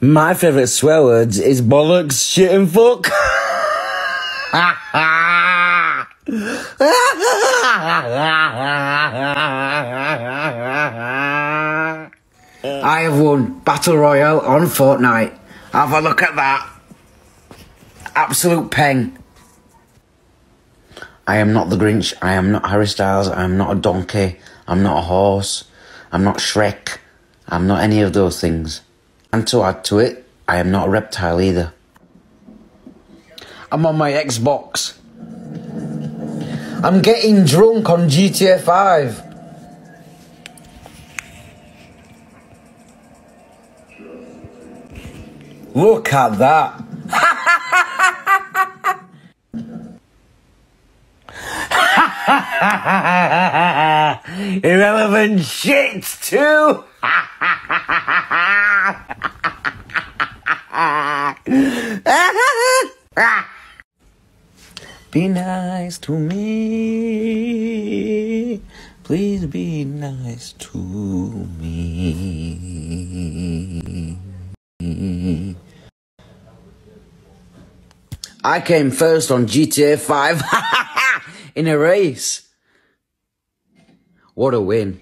My favourite swear words is bollocks, shit and fuck. I have won Battle Royale on Fortnite. Have a look at that. Absolute peng. I am not the Grinch. I am not Harry Styles. I am not a donkey. I'm not a horse. I'm not Shrek. I'm not any of those things. To add to it, I am not a reptile either. I'm on my Xbox. I'm getting drunk on GTA 5. Look at that. Irrelevant shit too. Be nice to me. Please be nice to me. I came first on GTA 5 in a race. What a win.